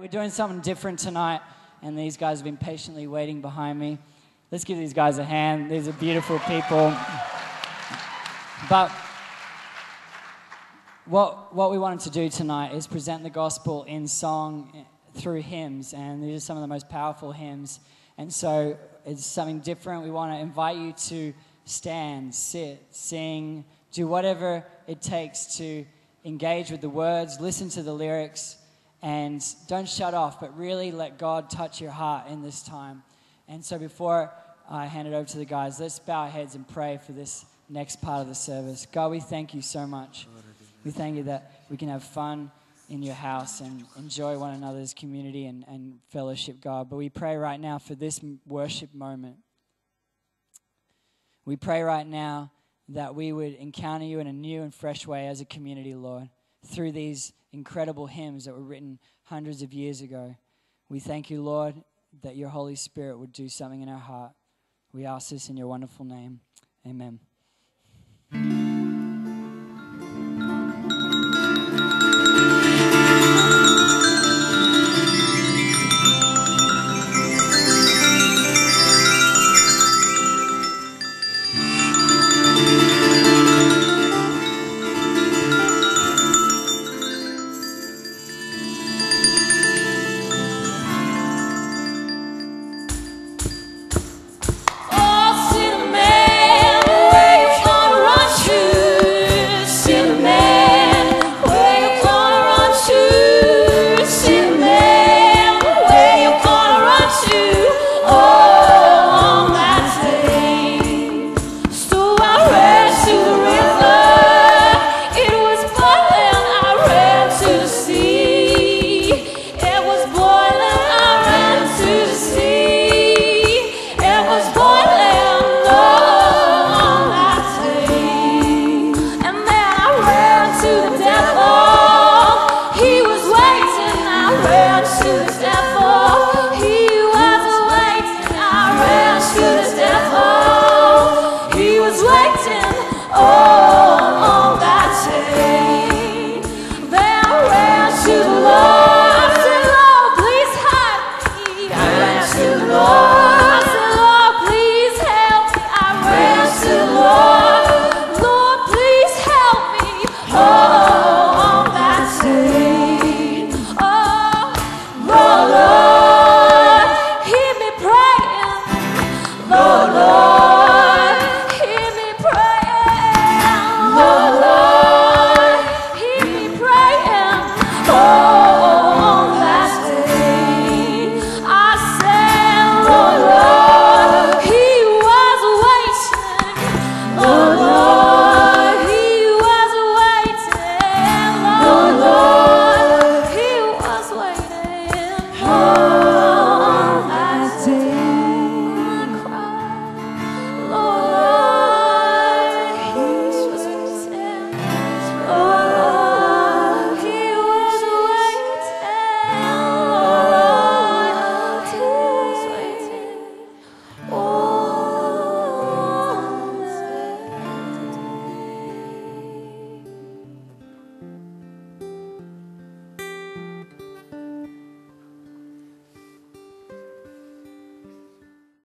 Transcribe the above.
We're doing something different tonight, and these guys have been patiently waiting behind me. Let's give these guys a hand. These are beautiful people. But what, what we wanted to do tonight is present the gospel in song through hymns, and these are some of the most powerful hymns. And so it's something different. We want to invite you to stand, sit, sing, do whatever it takes to engage with the words, listen to the lyrics, and don't shut off, but really let God touch your heart in this time. And so before I hand it over to the guys, let's bow our heads and pray for this next part of the service. God, we thank you so much. We thank you that we can have fun in your house and enjoy one another's community and, and fellowship, God. But we pray right now for this worship moment. We pray right now that we would encounter you in a new and fresh way as a community, Lord, through these incredible hymns that were written hundreds of years ago. We thank you, Lord, that your Holy Spirit would do something in our heart. We ask this in your wonderful name. Amen.